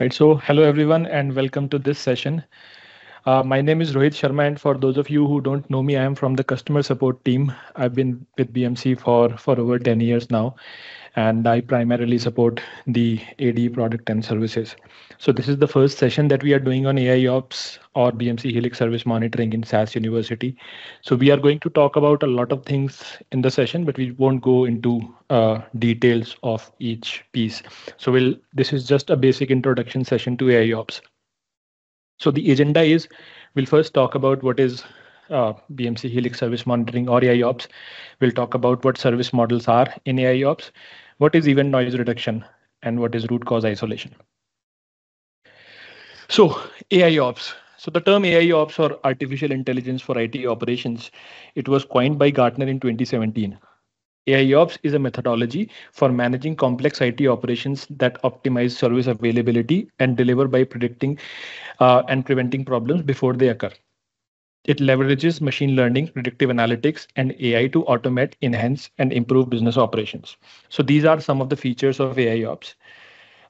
Right. So hello everyone and welcome to this session. Uh, my name is Rohit Sharma and for those of you who don't know me, I am from the customer support team. I've been with BMC for, for over 10 years now and I primarily support the AD product and services. So this is the first session that we are doing on AI Ops or BMC Helix service monitoring in SaaS University. So we are going to talk about a lot of things in the session, but we won't go into uh, details of each piece. So we'll this is just a basic introduction session to AI Ops. So the agenda is we'll first talk about what is uh, BMC Helix service monitoring or AI Ops. We'll talk about what service models are in AI Ops, what is event noise reduction, and what is root cause isolation. So AI ops. So the term AI ops or artificial intelligence for IT operations, it was coined by Gartner in 2017. AI ops is a methodology for managing complex IT operations that optimize service availability and deliver by predicting uh, and preventing problems before they occur. It leverages machine learning, predictive analytics, and AI to automate, enhance, and improve business operations. So these are some of the features of AI ops.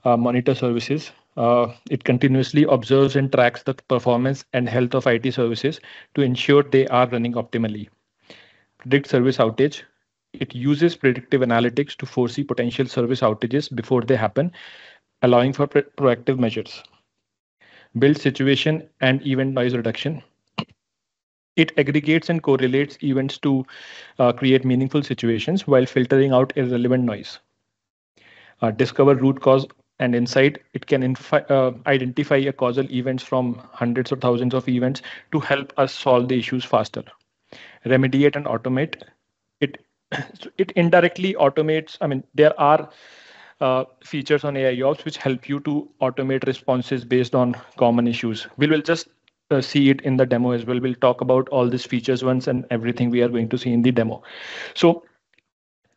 Uh, monitor services, uh, it continuously observes and tracks the performance and health of IT services to ensure they are running optimally. Predict service outage. It uses predictive analytics to foresee potential service outages before they happen, allowing for pro proactive measures. Build situation and event noise reduction. It aggregates and correlates events to uh, create meaningful situations while filtering out irrelevant noise. Uh, discover root cause and insight it can uh, identify a causal events from hundreds or thousands of events to help us solve the issues faster remediate and automate it indirectly automates i mean there are uh, features on ai ops which help you to automate responses based on common issues we will just uh, see it in the demo as well we'll talk about all these features once and everything we are going to see in the demo so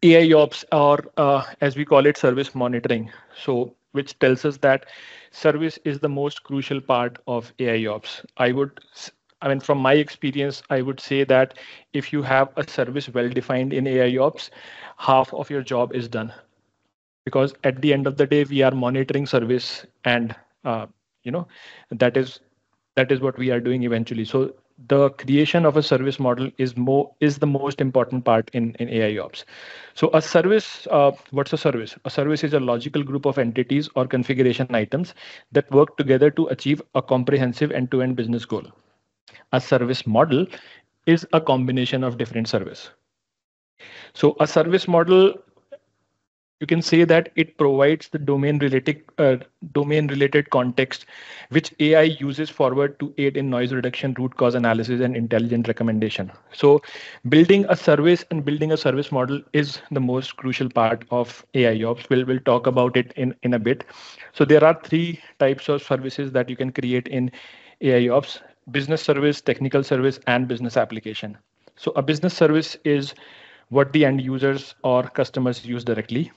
AI ops or uh, as we call it service monitoring. So which tells us that service is the most crucial part of AI ops. I would I mean, from my experience, I would say that if you have a service well defined in AI ops, half of your job is done. Because at the end of the day, we are monitoring service, and uh, you know that is that is what we are doing eventually. So the creation of a service model is more is the most important part in in AI ops. So a service, uh, what's a service? A service is a logical group of entities or configuration items that work together to achieve a comprehensive end-to-end business goal. A service model is a combination of different service. So a service model you can say that it provides the domain related uh, domain related context which ai uses forward to aid in noise reduction root cause analysis and intelligent recommendation. So building a service and building a service model is the most crucial part of ai ops. We'll, we'll talk about it in in a bit. So there are three types of services that you can create in ai ops business service technical service and business application so a business service is what the end users or customers use directly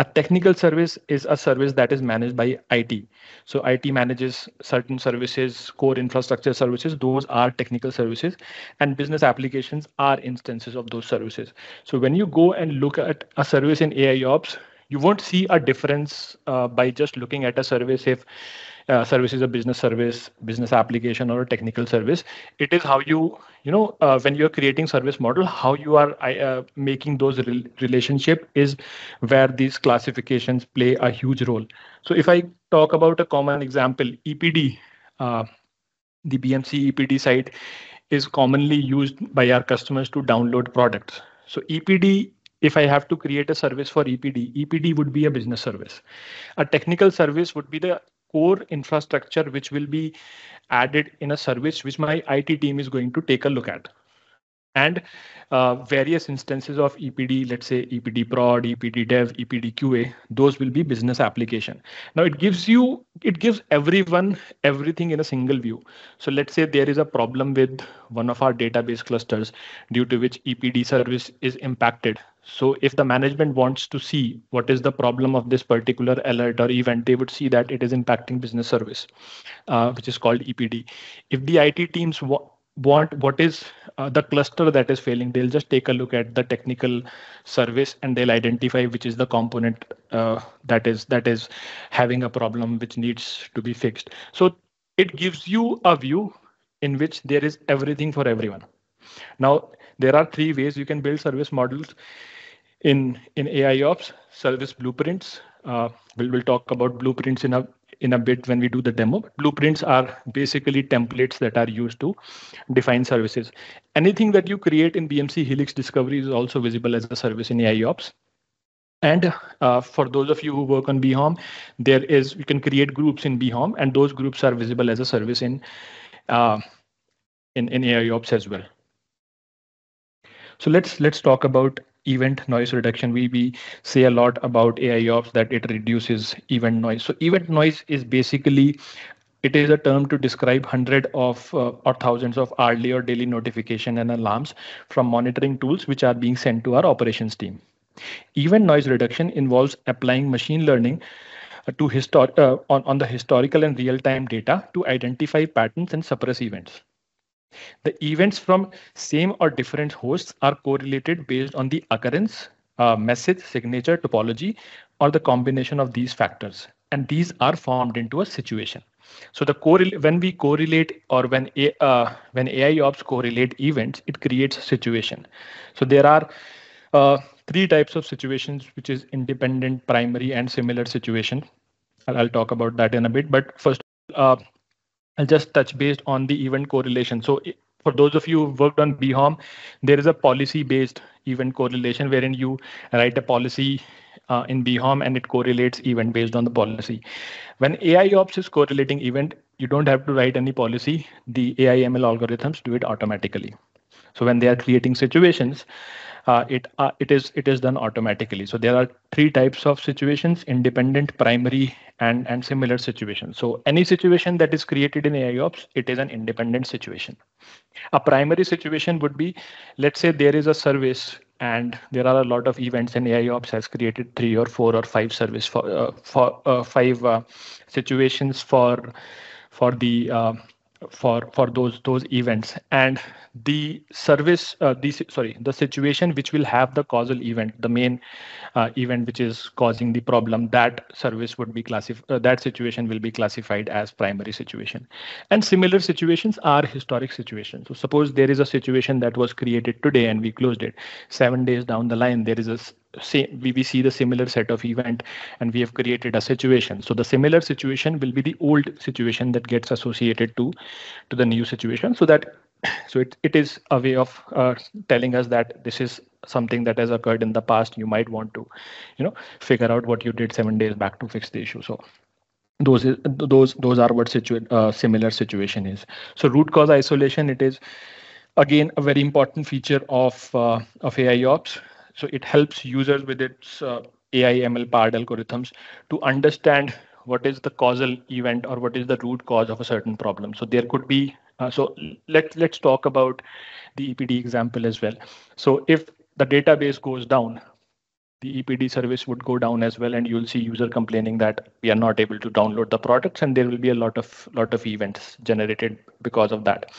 a technical service is a service that is managed by IT. So IT manages certain services, core infrastructure services. Those are technical services, and business applications are instances of those services. So when you go and look at a service in AI Ops, you won't see a difference uh, by just looking at a service if uh, service is a business service, business application, or a technical service. It is how you, you know, uh, when you're creating service model, how you are uh, making those re- relationship is where these classifications play a huge role. So if I talk about a common example, EPD, uh, the BMC EPD site is commonly used by our customers to download products. So EPD if I have to create a service for EPD, EPD would be a business service. A technical service would be the core infrastructure which will be added in a service which my IT team is going to take a look at. And uh, various instances of EPD, let's say EPD prod, EPD dev, EPD QA, those will be business application. Now it gives you, it gives everyone everything in a single view. So let's say there is a problem with one of our database clusters due to which EPD service is impacted. So if the management wants to see what is the problem of this particular alert or event, they would see that it is impacting business service, uh, which is called EPD. If the IT teams want what is uh, the cluster that is failing? They'll just take a look at the technical service and they'll identify which is the component uh, that is that is having a problem which needs to be fixed. So it gives you a view in which there is everything for everyone. Now there are three ways you can build service models in in AIOps service blueprints. Uh, we'll, we'll talk about blueprints in a in a bit when we do the demo. Blueprints are basically templates that are used to define services. Anything that you create in BMC Helix Discovery is also visible as a service in AIOps. And uh, for those of you who work on BHOM, there is you can create groups in BHOM, and those groups are visible as a service in uh, in in AIOps as well. So let's let's talk about event noise reduction. We, we say a lot about AIOps that it reduces event noise. So event noise is basically it is a term to describe hundred of uh, or thousands of hourly or daily notification and alarms from monitoring tools which are being sent to our operations team. Event noise reduction involves applying machine learning uh, to histor- uh, on, on the historical and real-time data to identify patterns and suppress events. The events from same or different hosts are correlated based on the occurrence, uh, message, signature, topology, or the combination of these factors. And these are formed into a situation. So the when we correlate or when a, uh, when AI ops correlate events, it creates a situation. So there are uh, three types of situations, which is independent, primary, and similar situation. I'll, I'll talk about that in a bit. But first, uh, I'll just touch based on the event correlation. So for those of you who worked on BHOM, there is a policy-based event correlation wherein you write a policy uh, in BHOM and it correlates event based on the policy. When AI ops is correlating event, you don't have to write any policy. The AI ML algorithms do it automatically. So when they are creating situations, uh, it uh, it is it is done automatically. So there are three types of situations: independent, primary, and and similar situations. So any situation that is created in AIOps, it is an independent situation. A primary situation would be, let's say there is a service and there are a lot of events and AIOps has created three or four or five service for uh, for uh, five uh, situations for for the uh, for for those those events. And the service uh, the sorry the situation which will have the causal event the main uh, event which is causing the problem that service would be classified uh, that situation will be classified as primary situation. And similar situations are historic situations. So suppose there is a situation that was created today and we closed it. 7 days down the line there is a we, we see the similar set of event and we have created a situation. So the similar situation will be the old situation that gets associated to to the new situation. So that so it, it is a way of uh, telling us that this is something that has occurred in the past. You might want to you know figure out what you did seven days back to fix the issue. So those those those are what situ- uh, similar situation is. So root cause isolation it is again a very important feature of uh, of ai ops so it helps users with its uh, AI ML powered algorithms to understand what is the causal event or what is the root cause of a certain problem. So there could be, uh, so let's, let's talk about the EPD example as well. So if the database goes down, the EPD service would go down as well, and you'll see user complaining that we are not able to download the products, and there will be a lot of lot of events generated because of that.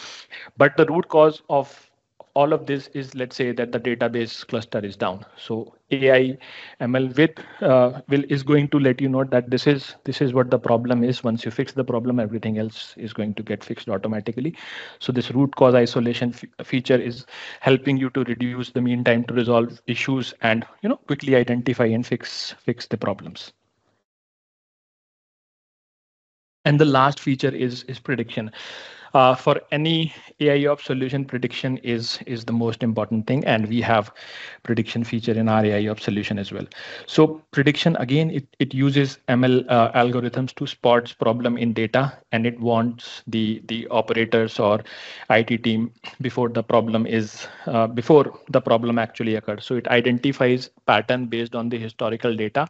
But the root cause of all of this is let's say that the database cluster is down. So ai ml with uh, will is going to let you know that this is this is what the problem is. Once you fix the problem everything else is going to get fixed automatically. So this root cause isolation feature is helping you to reduce the mean time to resolve issues and you know quickly identify and fix fix the problems. And the last feature is is prediction uh, for any AIOps solution, prediction is is the most important thing, and we have prediction feature in our AIOps solution as well. So prediction again, it it uses ML uh, algorithms to spot problem in data, and it wants the the operators or IT team before the problem is uh, before the problem actually occurs. So it identifies pattern based on the historical data,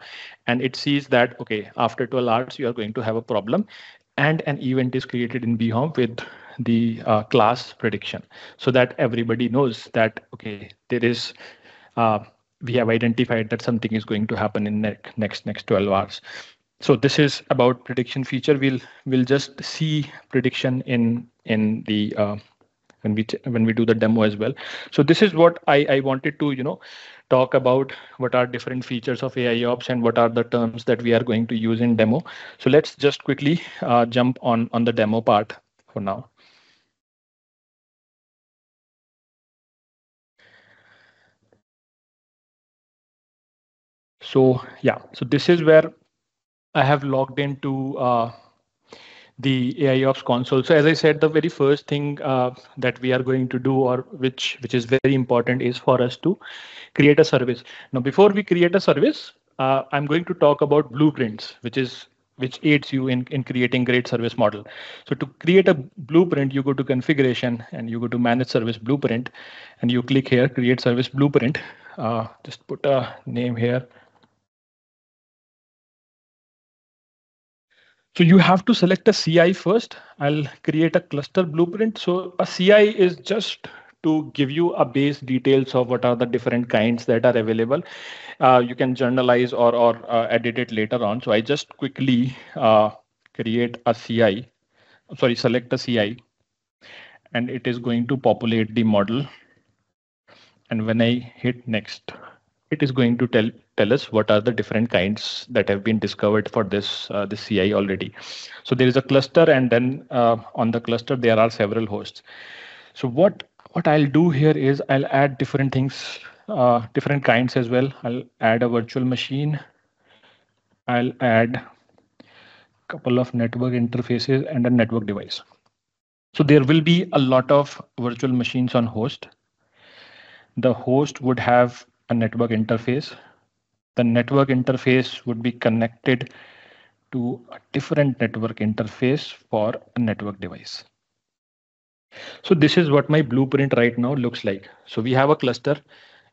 and it sees that okay, after 12 hours you are going to have a problem, and an event is created in BHOM with the uh, class prediction so that everybody knows that, okay, there is, uh, we have identified that something is going to happen in ne next, next 12 hours. So this is about prediction feature. We'll, we'll just see prediction in, in the, uh, when we when we do the demo as well. So this is what I, I wanted to you know talk about what are different features of AIOps and what are the terms that we are going to use in demo. So let's just quickly uh, jump on on the demo part for now. So yeah, so this is where I have logged into uh, the AIOps console. So as I said, the very first thing uh, that we are going to do or which which is very important is for us to create a service. Now, before we create a service, uh, I'm going to talk about blueprints, which is which aids you in, in creating great service model. So to create a blueprint, you go to configuration and you go to manage service blueprint and you click here, create service blueprint. Uh, just put a name here. So you have to select a CI first. I'll create a cluster blueprint. So a CI is just to give you a base details of what are the different kinds that are available. Uh, you can journalize or, or uh, edit it later on. So I just quickly uh, create a CI, sorry, select a CI, and it is going to populate the model. And when I hit next, it is going to tell tell us what are the different kinds that have been discovered for this uh, CI already. So there is a cluster, and then uh, on the cluster there are several hosts. So what what I'll do here is I'll add different things, uh, different kinds as well. I'll add a virtual machine. I'll add a couple of network interfaces and a network device. So there will be a lot of virtual machines on host. The host would have a network interface. The network interface would be connected to a different network interface for a network device. So this is what my blueprint right now looks like. So we have a cluster.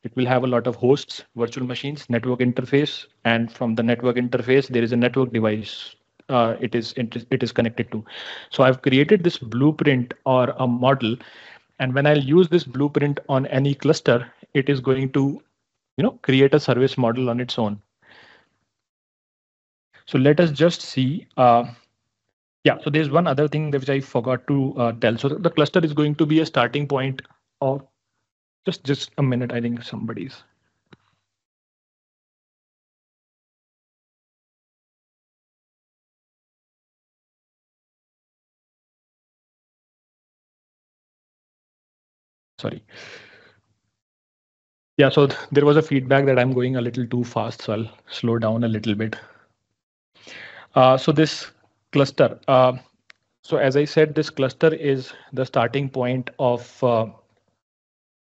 It will have a lot of hosts, virtual machines, network interface, and from the network interface, there is a network device uh, it is it is connected to. So I've created this blueprint or a model, and when I'll use this blueprint on any cluster, it is going to you know, create a service model on its own. So let us just see. Uh, yeah, so there's one other thing that which I forgot to uh, tell. So the cluster is going to be a starting point of just just a minute. I think somebody's. Sorry. Yeah, so there was a feedback that I'm going a little too fast, so I'll slow down a little bit. Uh, so this cluster, uh, so as I said, this cluster is the starting point of uh,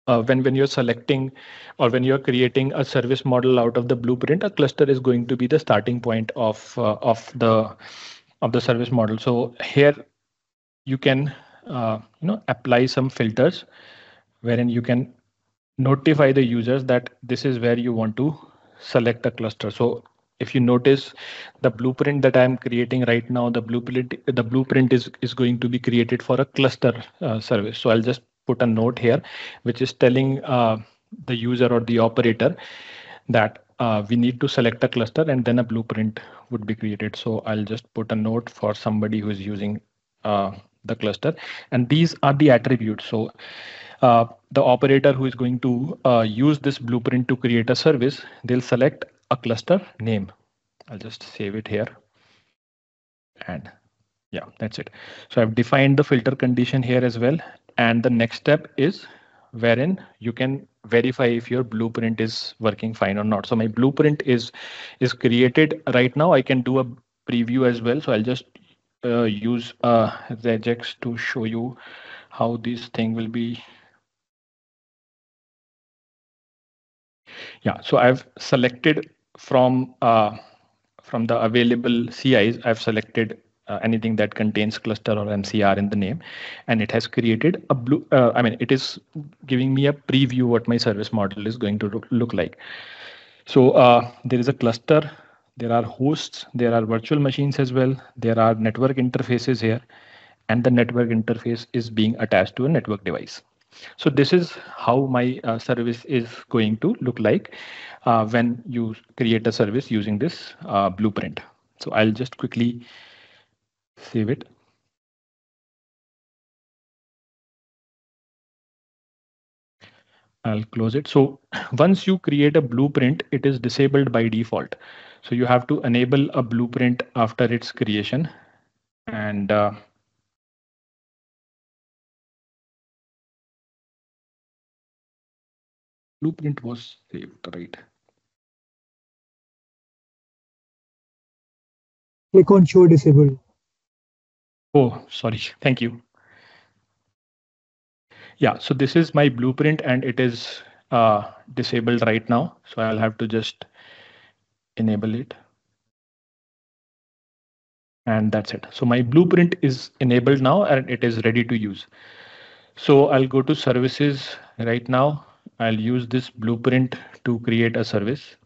uh, when when you're selecting or when you're creating a service model out of the blueprint, a cluster is going to be the starting point of uh, of the of the service model. So here you can uh, you know apply some filters wherein you can notify the users that this is where you want to select a cluster. So if you notice the blueprint that I'm creating right now, the blueprint the blueprint is is going to be created for a cluster uh, service. So I'll just put a note here, which is telling uh, the user or the operator that uh, we need to select a cluster and then a blueprint would be created. So I'll just put a note for somebody who is using uh, the cluster. And these are the attributes. So uh, the operator who is going to uh, use this blueprint to create a service, they'll select a cluster name. I'll just save it here. And yeah, that's it. So I've defined the filter condition here as well. And the next step is wherein you can verify if your blueprint is working fine or not. So my blueprint is is created right now. I can do a preview as well. So I'll just uh, use uh, regex to show you how this thing will be Yeah, so I've selected from uh, from the available CIs, I've selected uh, anything that contains cluster or MCR in the name, and it has created a blue. Uh, I mean, it is giving me a preview what my service model is going to look, like. So uh, there is a cluster, there are hosts, there are virtual machines as well, there are network interfaces here, and the network interface is being attached to a network device. So this is how my uh, service is going to look like uh, when you create a service using this uh, blueprint. So I'll just quickly save it. I'll close it. So once you create a blueprint, it is disabled by default. So you have to enable a blueprint after its creation. And blueprint was saved, right? Click on show disabled. Oh, sorry. Thank you. Yeah, so this is my blueprint and it is uh, disabled right now. So I'll have to just enable it. And that's it. So my blueprint is enabled now and it is ready to use. So I'll go to services right now. I'll use this blueprint to create a service.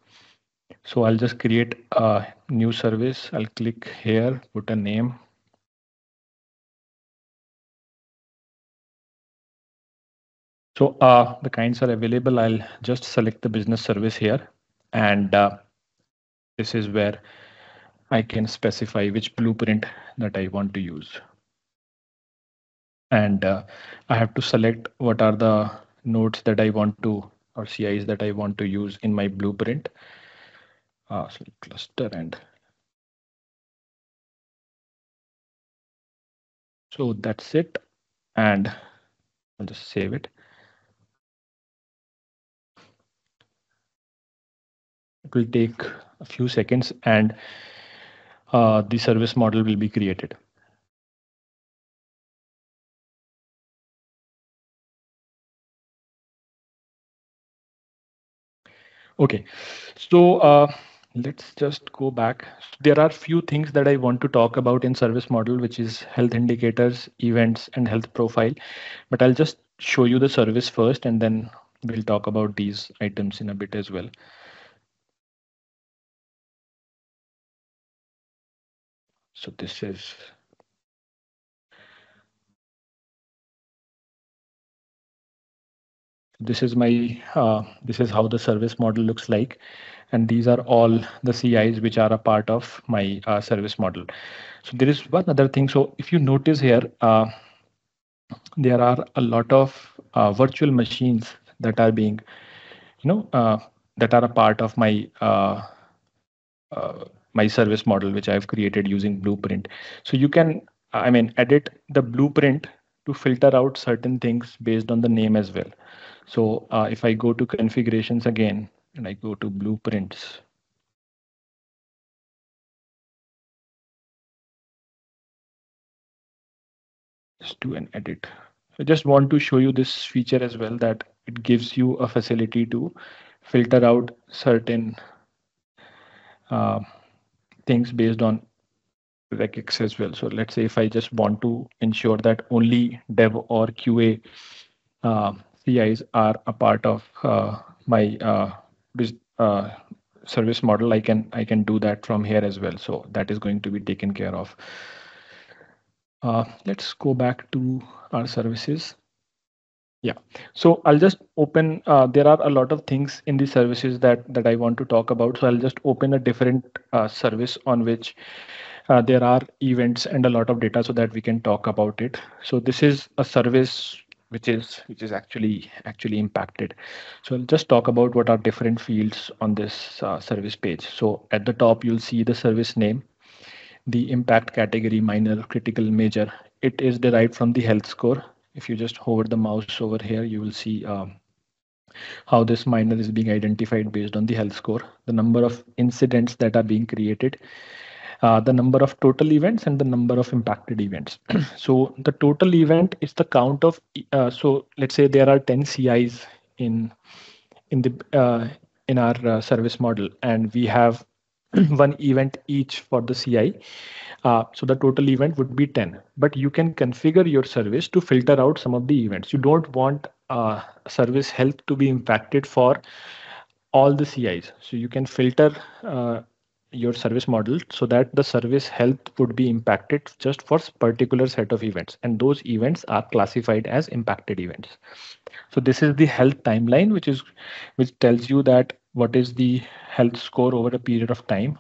So I'll just create a new service. I'll click here, put a name. So uh, the kinds are available. I'll just select the business service here. And uh, this is where I can specify which blueprint that I want to use. And uh, I have to select what are the nodes that I want to or CIs that I want to use in my blueprint. Uh, so cluster and so that's it. And I'll just save it. It will take a few seconds and uh, the service model will be created. Okay, so uh, let's just go back. There are few things that I want to talk about in service model, which is health indicators, events, and health profile. But I'll just show you the service first, and then we'll talk about these items in a bit as well. So this is this is my uh, this is how the service model looks like and these are all the CIs which are a part of my uh, service model. So there is one other thing. So if you notice here, uh, there are a lot of uh, virtual machines that are being, you know, uh, that are a part of my uh, my service model, which I've created using Blueprint. So you can, I mean, edit the Blueprint to filter out certain things based on the name as well. So uh, if I go to configurations again, and I go to Blueprints, let's do an edit. I just want to show you this feature as well that it gives you a facility to filter out certain uh, things based on regex as well. So let's say if I just want to ensure that only dev or QA uh, CIs are a part of uh, my uh, uh, service model, I can I can do that from here as well. So that is going to be taken care of. Uh, let's go back to our services. Yeah, so I'll just open, uh, there are a lot of things in the services that, that I want to talk about. So I'll just open a different service on which uh, there are events and a lot of data so that we can talk about it. So this is a service which is which is actually actually impacted. So I'll just talk about what are different fields on this uh, service page. So at the top, you'll see the service name, the impact category, minor, critical, major. It is derived from the health score if you just hover the mouse over here, you will see um, how this minor is being identified based on the health score, the number of incidents that are being created, uh, the number of total events and the number of impacted events. so the total event is the count of, uh, so let's say there are 10 CIs in, in the, uh, in our uh, service model and we have one event each for the CI. Uh, so the total event would be 10, but you can configure your service to filter out some of the events. You don't want uh, service health to be impacted for all the CIs. So you can filter uh, your service model so that the service health would be impacted just for particular set of events. And those events are classified as impacted events. So this is the health timeline which is which tells you that what is the health score over a period of time.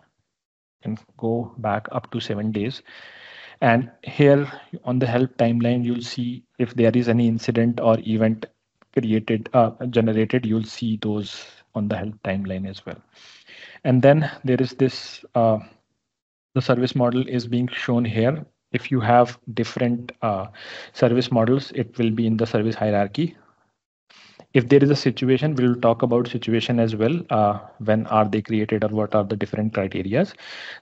And go back up to seven days. And here on the help timeline, you'll see if there is any incident or event created, uh, generated, you'll see those on the health timeline as well. And then there is this, uh, the service model is being shown here. If you have different uh, service models, it will be in the service hierarchy. If there is a situation, we'll talk about situation as well. Uh, when are they created or what are the different criterias?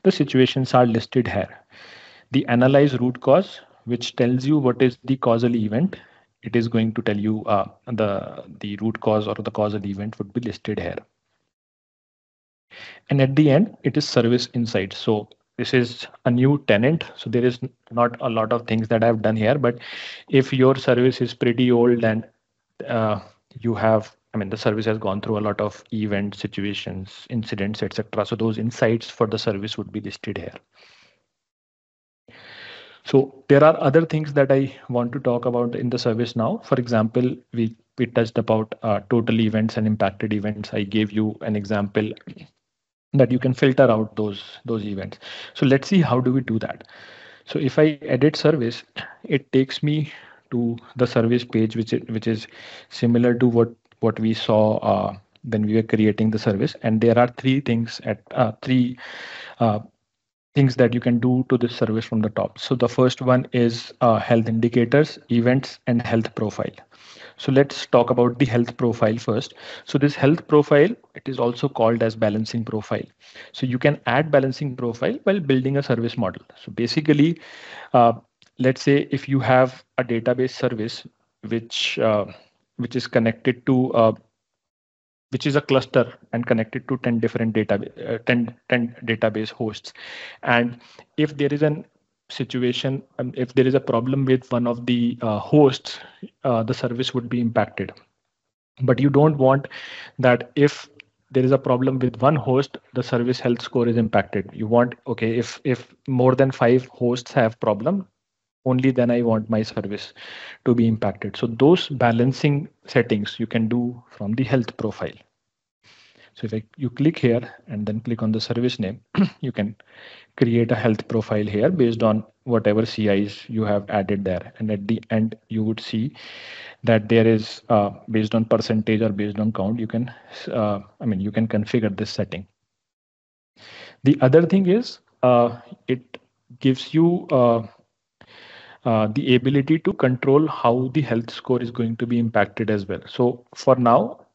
The situations are listed here. The analyze root cause, which tells you what is the causal event it is going to tell you uh, the the root cause or the causal event would be listed here. And at the end it is service insights so this is a new tenant. So there is not a lot of things that i've done here but if your service is pretty old and uh, you have i mean the service has gone through a lot of event situations incidents etc so those insights for the service would be listed here so there are other things that I want to talk about in the service now. For example, we, we touched about uh, total events and impacted events. I gave you an example that you can filter out those, those events. So let's see how do we do that. So if I edit service, it takes me to the service page, which, which is similar to what, what we saw uh, when we were creating the service. And there are three things at uh, three uh, things that you can do to this service from the top. So the first one is uh, health indicators, events, and health profile. So let's talk about the health profile first. So this health profile, it is also called as balancing profile. So you can add balancing profile while building a service model. So basically, uh, let's say if you have a database service which uh, which is connected to uh, which is a cluster and connected to 10 different data uh, 10, 10 database hosts and if there is an situation um, if there is a problem with one of the uh, hosts uh, the service would be impacted but you don't want that if there is a problem with one host the service health score is impacted you want okay if if more than five hosts have problem only then I want my service to be impacted. So those balancing settings you can do from the health profile. So if I, you click here and then click on the service name, you can create a health profile here based on whatever CIs you have added there. And at the end, you would see that there is uh, based on percentage or based on count, you can, uh, I mean, you can configure this setting. The other thing is uh, it gives you uh, uh, the ability to control how the health score is going to be impacted as well. So for now,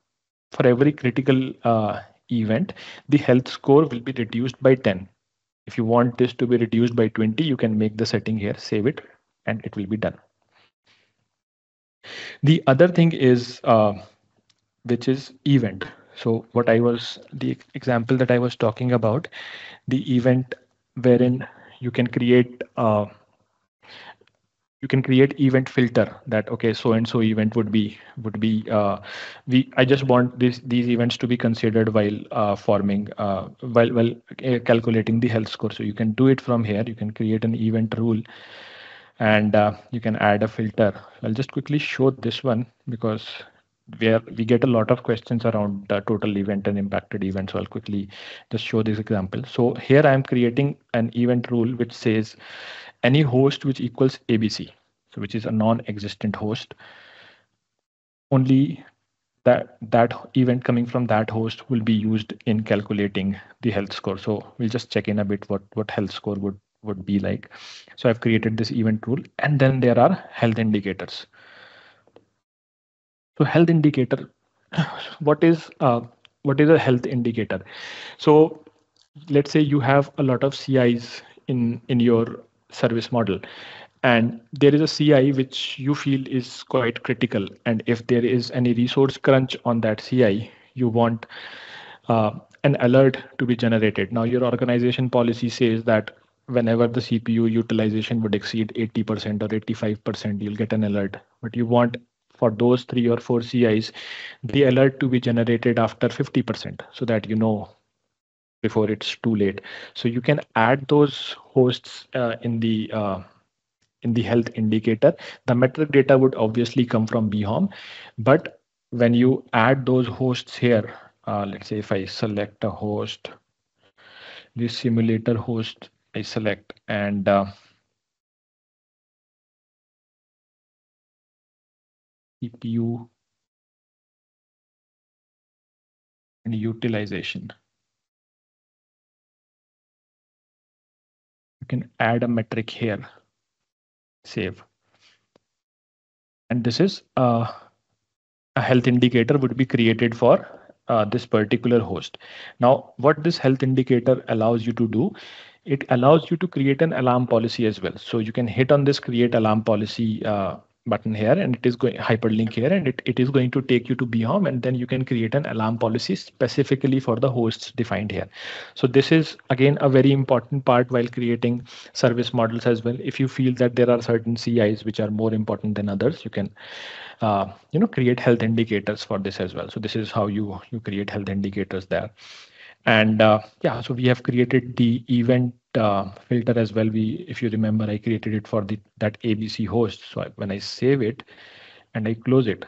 for every critical uh, event, the health score will be reduced by 10. If you want this to be reduced by 20, you can make the setting here, save it, and it will be done. The other thing is, uh, which is event. So what I was, the example that I was talking about, the event wherein you can create uh, you can create event filter that okay so and so event would be would be uh, we i just want this these events to be considered while uh, forming uh, while while uh, calculating the health score. So you can do it from here. You can create an event rule and uh, you can add a filter. I'll just quickly show this one because where we get a lot of questions around the total event and impacted event. So i'll quickly just show this example. So here i am creating an event rule which says any host which equals ABC, so which is a non-existent host, only that that event coming from that host will be used in calculating the health score. So we'll just check in a bit what what health score would would be like. So I've created this event rule, and then there are health indicators. So health indicator, what is uh, what is a health indicator? So let's say you have a lot of CIs in in your service model. And there is a ci which you feel is quite critical. And if there is any resource crunch on that ci you want uh, an alert to be generated. Now your organization policy says that whenever the cpu utilization would exceed 80% or 85% you'll get an alert. But you want for those three or four cis the alert to be generated after 50% so that you know before it's too late. So you can add those hosts uh, in the uh, in the health indicator. The metric data would obviously come from BHOM, but when you add those hosts here, uh, let's say if I select a host, this simulator host I select and uh, CPU and utilization. Can add a metric here, save. And this is uh, a health indicator would be created for uh, this particular host. Now, what this health indicator allows you to do, it allows you to create an alarm policy as well. So you can hit on this create alarm policy uh, button here and it is going hyperlink here and it, it is going to take you to BHOM and then you can create an alarm policy specifically for the hosts defined here. So this is again a very important part while creating service models as well. If you feel that there are certain CIs which are more important than others, you can uh, you know create health indicators for this as well. So this is how you you create health indicators there. And uh, yeah, so we have created the event uh, filter as well. We, if you remember, I created it for the that ABC host. So I, when I save it and I close it,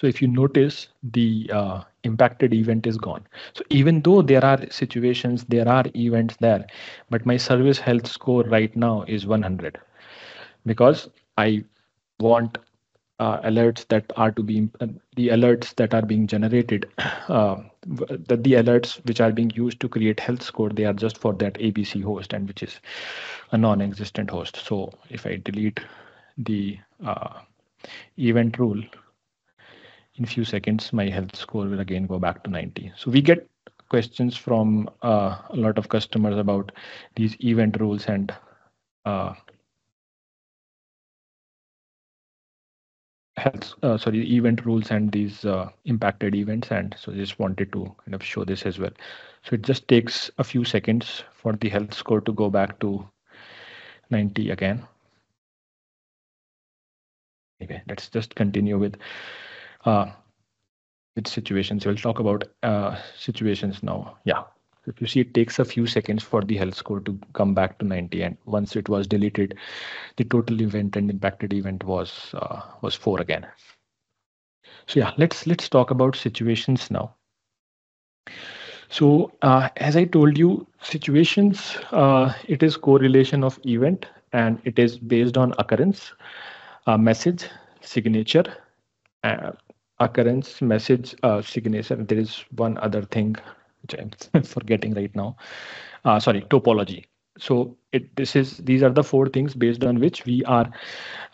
so if you notice, the uh, impacted event is gone. So even though there are situations, there are events there, but my service health score right now is 100 because I want uh, alerts that are to be uh, the alerts that are being generated uh, the, the alerts which are being used to create health score they are just for that abc host and which is a non-existent host. So if i delete the uh, event rule in few seconds my health score will again go back to 90 so we get questions from uh, a lot of customers about these event rules and health uh, sorry event rules and these uh, impacted events. And so just wanted to kind of show this as well. So it just takes a few seconds for the health score to go back to 90 again. Okay let's just continue with uh with situations. We'll talk about uh situations now. Yeah if you see it takes a few seconds for the health score to come back to 90 and once it was deleted the total event and impacted event was uh, was 4 again. So yeah let's let's talk about situations now. So uh, as i told you situations uh, it is correlation of event and it is based on occurrence uh, message signature uh, occurrence message uh, signature. There is one other thing which I'm forgetting right now. Uh, sorry, topology. So it, this is these are the four things based on which we are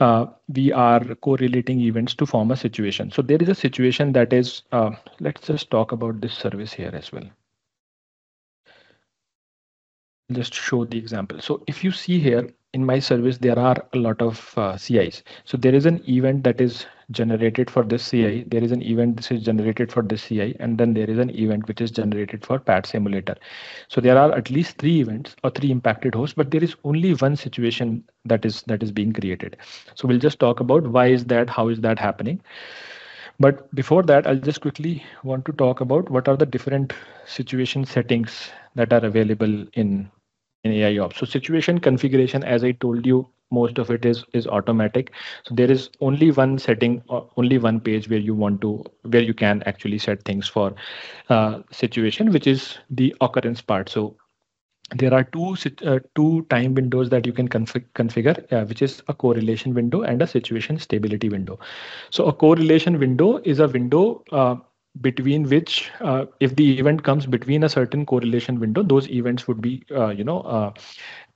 uh, we are correlating events to form a situation. So there is a situation that is. Uh, let's just talk about this service here as well. Just show the example. So if you see here in my service, there are a lot of uh, CIs. So there is an event that is generated for this CI. There is an event this is generated for this CI, and then there is an event which is generated for PAT simulator. So there are at least three events or three impacted hosts, but there is only one situation that is that is being created. So we'll just talk about why is that, how is that happening. But before that, I'll just quickly want to talk about what are the different situation settings that are available in in AIOps. So situation configuration, as I told you, most of it is is automatic. So there is only one setting, uh, only one page where you want to, where you can actually set things for uh, situation, which is the occurrence part. So there are two uh, two time windows that you can config configure, uh, which is a correlation window and a situation stability window. So a correlation window is a window uh, between which uh, if the event comes between a certain correlation window those events would be uh, you know uh,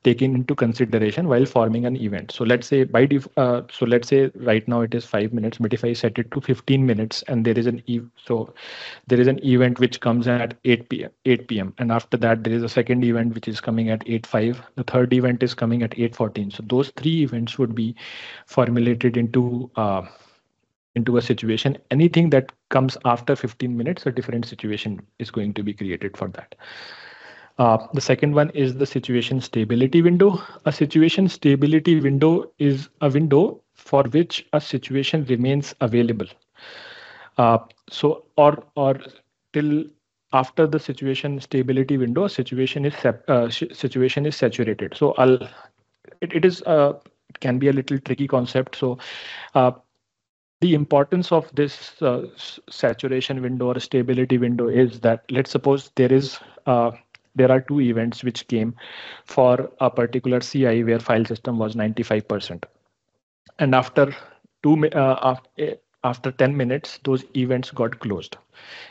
taken into consideration while forming an event. So let's say by def uh, so let's say right now it is 5 minutes but if i set it to 15 minutes and there is an e so there is an event which comes at 8 p.m 8 p.m and after that there is a second event which is coming at 8.5 the third event is coming at 8.14 so those three events would be formulated into uh, into a situation anything that comes after 15 minutes a different situation is going to be created for that. Uh, the second one is the situation stability window. A situation stability window is a window for which a situation remains available. Uh, so or or till after the situation stability window situation is uh, situation is saturated. So i'll it, it is uh, can be a little tricky concept. So uh, the importance of this uh, saturation window or stability window is that let's suppose there is uh, there are two events which came for a particular CI where file system was 95%. And after two uh, after 10 minutes, those events got closed.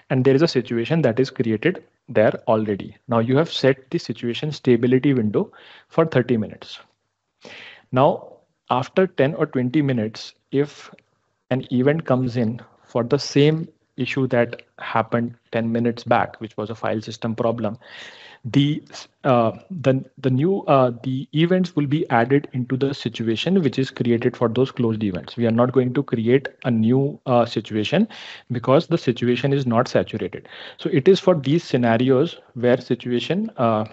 And there is a situation that is created there already. Now you have set the situation stability window for 30 minutes. Now, after 10 or 20 minutes, if an event comes in for the same issue that happened 10 minutes back, which was a file system problem, the uh, the the new uh, the events will be added into the situation which is created for those closed events. We are not going to create a new uh, situation because the situation is not saturated. So it is for these scenarios where situation uh,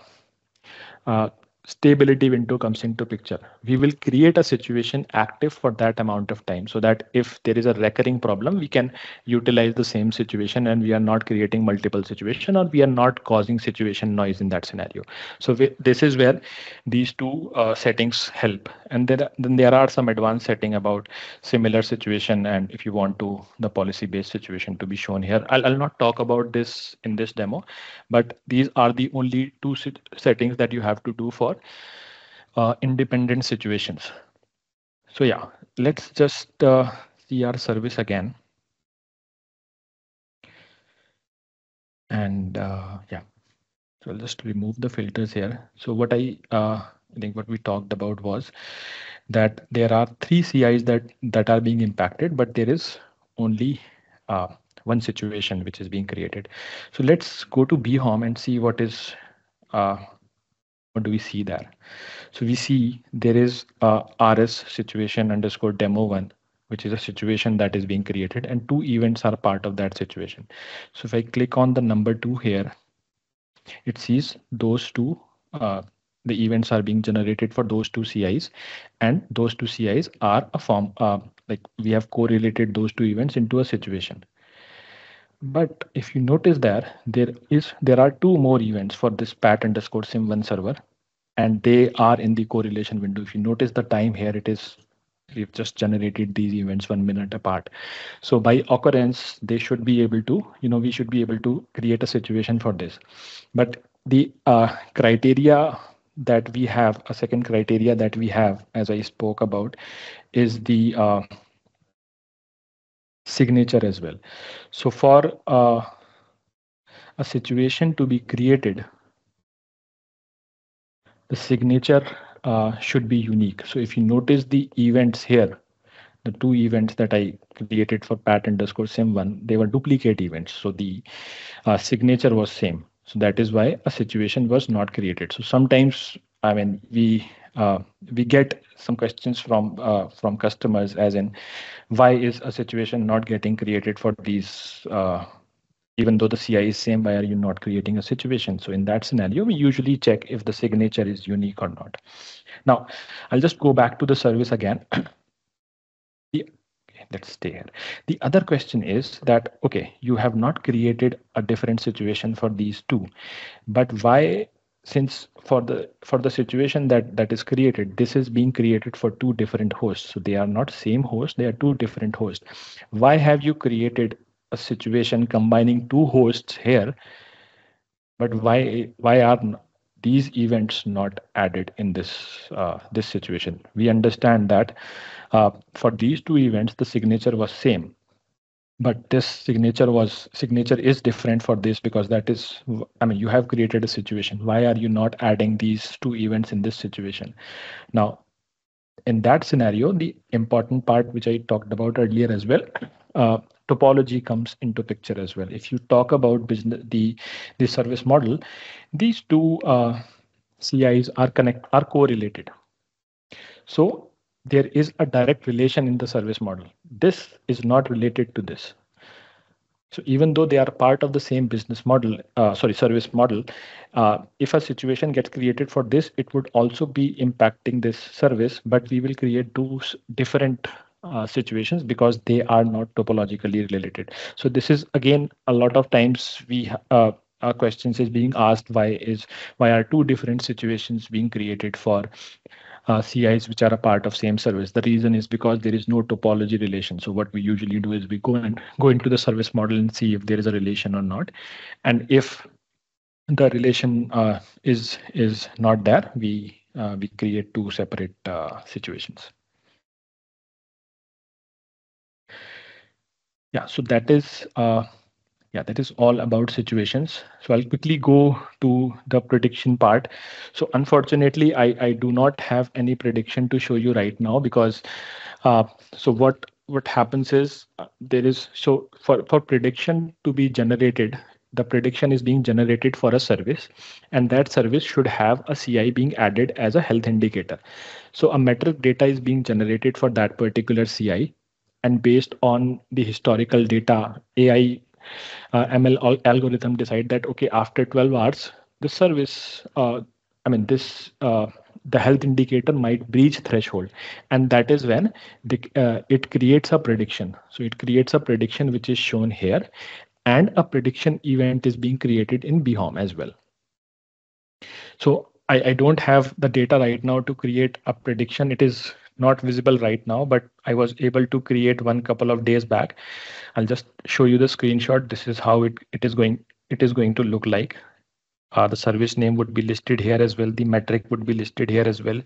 uh, stability window comes into picture. We will create a situation active for that amount of time so that if there is a recurring problem, we can utilize the same situation and we are not creating multiple situation or we are not causing situation noise in that scenario. So we, this is where these two uh, settings help. And then, then there are some advanced setting about similar situation. And if you want to the policy based situation to be shown here, I'll, I'll not talk about this in this demo, but these are the only two settings that you have to do for uh, independent situations. So yeah, let's just uh, see our service again. And uh, yeah, so I'll just remove the filters here. So what I, uh, I think what we talked about was that there are three CIs that, that are being impacted, but there is only uh, one situation which is being created. So let's go to bhom and see what is uh, what do we see there? So we see there is a rs situation underscore demo one, which is a situation that is being created and two events are part of that situation. So if I click on the number two here, it sees those two, uh, the events are being generated for those two CIs and those two CIs are a form, uh, like we have correlated those two events into a situation. But if you notice there, there is there are two more events for this pat underscore sim1 server, and they are in the correlation window. If you notice the time here, it is we've just generated these events one minute apart. So by occurrence, they should be able to, you know, we should be able to create a situation for this. But the uh, criteria that we have, a second criteria that we have, as I spoke about, is the uh, signature as well. So for uh, a situation to be created, the signature uh, should be unique. So if you notice the events here, the two events that I created for pat underscore sim1, they were duplicate events. So the uh, signature was same. So that is why a situation was not created. So sometimes, I mean, we uh, we get some questions from uh, from customers as in why is a situation not getting created for these uh, even though the CI is same why are you not creating a situation? So in that scenario we usually check if the signature is unique or not. Now I'll just go back to the service again. The, let's stay here the other question is that okay you have not created a different situation for these two but why since for the for the situation that that is created this is being created for two different hosts. So they are not same host they are two different hosts. Why have you created a situation combining two hosts here but why why are these events not added in this uh, this situation? We understand that uh, for these two events the signature was same but this signature was signature is different for this because that is i mean you have created a situation. Why are you not adding these two events in this situation? Now in that scenario the important part which i talked about earlier as well uh, topology comes into picture as well. If you talk about business the the service model these two uh, cis are connect are correlated. So there is a direct relation in the service model. This is not related to this. So even though they are part of the same business model, uh, sorry, service model, uh, if a situation gets created for this, it would also be impacting this service, but we will create two different uh, situations because they are not topologically related. So this is again, a lot of times we uh, our questions is being asked why is why are two different situations being created for uh, CIs which are a part of same service. The reason is because there is no topology relation. So what we usually do is we go and go into the service model and see if there is a relation or not. And if the relation uh, is is not there, we uh, we create two separate uh, situations. yeah, so that is uh, yeah, that is all about situations. So I'll quickly go to the prediction part. So unfortunately, I, I do not have any prediction to show you right now because uh, so what what happens is uh, there is so for for prediction to be generated the prediction is being generated for a service and that service should have a ci being added as a health indicator so a metric data is being generated for that particular ci and based on the historical data ai uh, ml algorithm decide that okay after 12 hours the service uh, i mean this uh, the health indicator might breach threshold. And that is when the, uh, it creates a prediction. So it creates a prediction which is shown here and a prediction event is being created in bhom as well. So I, I don't have the data right now to create a prediction. It is not visible right now but i was able to create one couple of days back. I'll just show you the screenshot. This is how it, it is going it is going to look like. Uh, the service name would be listed here as well. The metric would be listed here as well.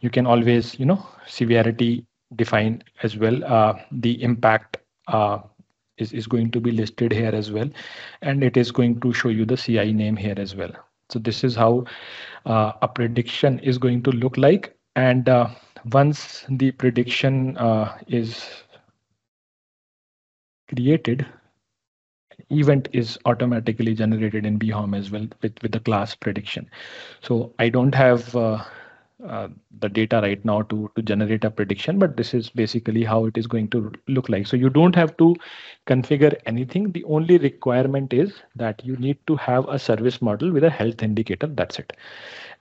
You can always you know severity define as well. Uh, the impact uh, is, is going to be listed here as well. And it is going to show you the ci name here as well. So this is how uh, a prediction is going to look like and uh, once the prediction uh, is created event is automatically generated in bhom as well with, with the class prediction. So I don't have uh, uh, the data right now to, to generate a prediction, but this is basically how it is going to look like. So you don't have to configure anything. The only requirement is that you need to have a service model with a health indicator. That's it.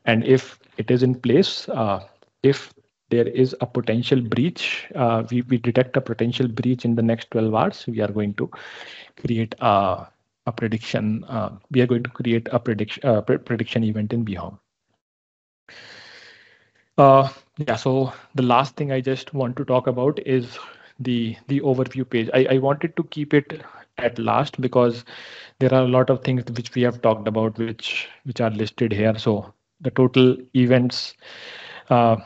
And if it is in place, uh, if there is a potential breach, uh, we, we detect a potential breach in the next 12 hours, we are going to create a, a prediction. Uh, we are going to create a prediction uh, pre prediction event in bhom. Uh, yeah, so the last thing I just want to talk about is the the overview page. I, I wanted to keep it at last because there are a lot of things which we have talked about which which are listed here. So the total events uh,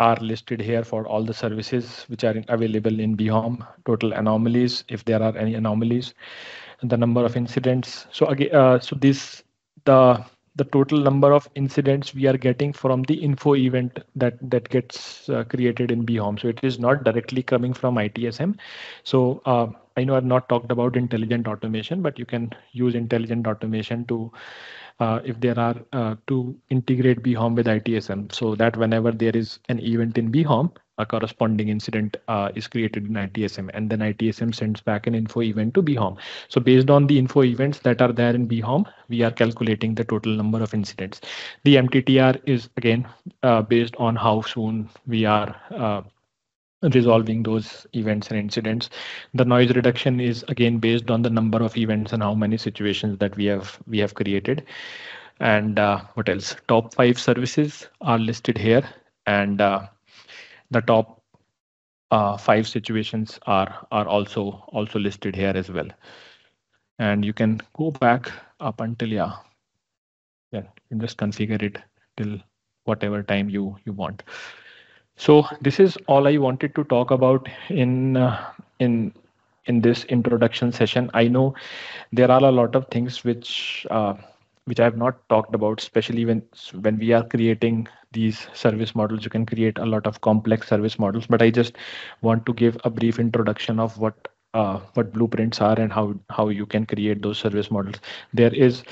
are listed here for all the services which are available in bhom total anomalies if there are any anomalies and the number of incidents. So again uh, so this the the total number of incidents we are getting from the info event that that gets uh, created in bhom so it is not directly coming from itsm so uh, i know i've not talked about intelligent automation but you can use intelligent automation to if there are uh, to integrate bhom with ITSM so that whenever there is an event in bhom, a corresponding incident uh, is created in ITSM and then ITSM sends back an info event to bhom. So based on the info events that are there in bhom, we are calculating the total number of incidents. The MTTR is again uh, based on how soon we are uh, resolving those events and incidents. The noise reduction is again based on the number of events and how many situations that we have we have created. And uh, what else? Top five services are listed here, and uh, the top uh, five situations are are also also listed here as well. And you can go back up until yeah, yeah, you just configure it till whatever time you you want. So this is all I wanted to talk about in uh, in in this introduction session. I know there are a lot of things which uh, which I have not talked about, especially when when we are creating these service models. You can create a lot of complex service models, but I just want to give a brief introduction of what uh, what blueprints are and how how you can create those service models. There is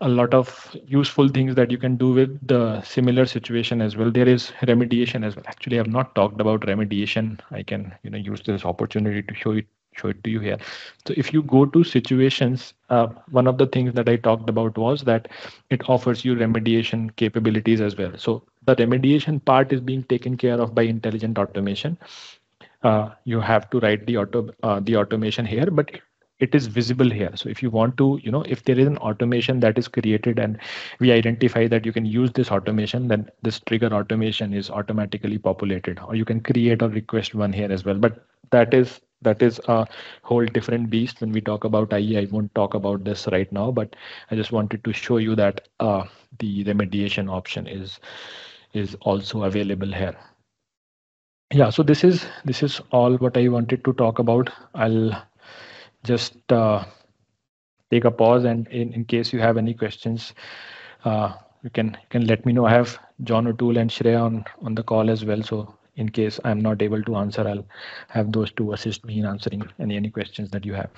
a lot of useful things that you can do with the similar situation as well. There is remediation as well. Actually, I've not talked about remediation. I can you know use this opportunity to show it show it to you here. So if you go to situations, uh, one of the things that I talked about was that it offers you remediation capabilities as well. So the remediation part is being taken care of by intelligent automation you have to write the auto uh, the automation here, but it is visible here. So if you want to, you know, if there is an automation that is created and we identify that you can use this automation, then this trigger automation is automatically populated, or you can create or request one here as well. But that is that is a whole different beast when we talk about IE. I won't talk about this right now, but I just wanted to show you that uh, the remediation option is is also available here yeah so this is this is all what i wanted to talk about i'll just uh, take a pause and in, in case you have any questions, uh, you can you can let me know. I have John O'Toole and Shreya on on the call as well. So in case I'm not able to answer, I'll have those two assist me in answering any any questions that you have.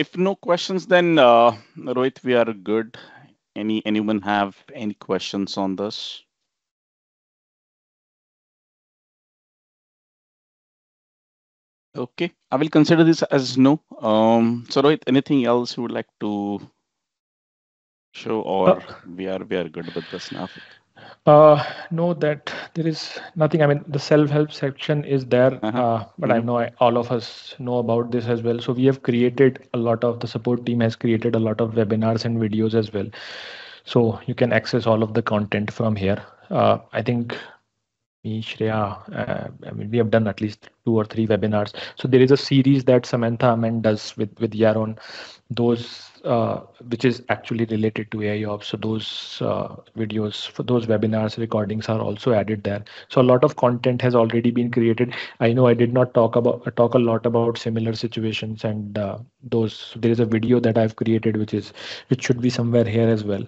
If no questions, then uh, Rohit, we are good. Any anyone have any questions on this? Okay, I will consider this as no. Um, so Rohit, anything else you would like to show, or Uh, we are we are good with this now? Uh, no, that there is nothing. I mean, the self-help section is there, Uh-huh. uh, but I Mhm. know I, all of us know about this as well. So we have created a lot of the support team has created a lot of webinars and videos as well. So you can access all of the content from here. Uh, I think me, Shreya, uh, I mean, we have done at least two or three webinars. So there is a series that Samantha Amen does with with Yaron, those uh, which is actually related to AI ops. So those uh, videos for those webinars recordings are also added there. So a lot of content has already been created. I know I did not talk about talk a lot about similar situations and uh, those. There is a video that I've created which is which should be somewhere here as well.